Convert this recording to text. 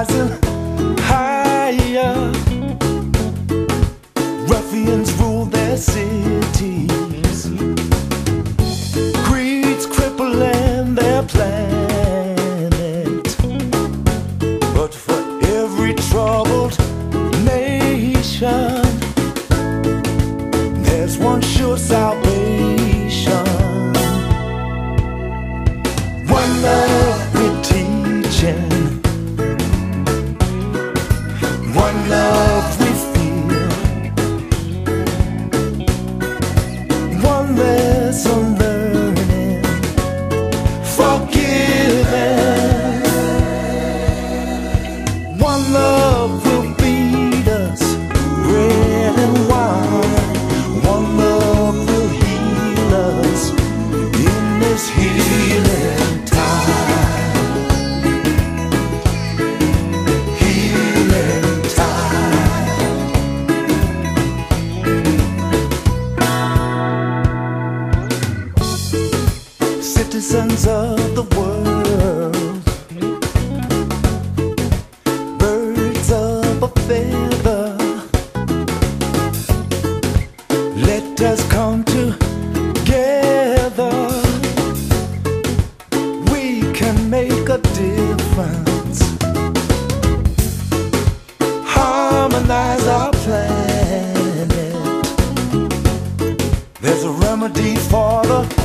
rising. Citizens of the world, birds of a feather. Let us come together. We can make a difference. Harmonize our planet. There's a remedy for the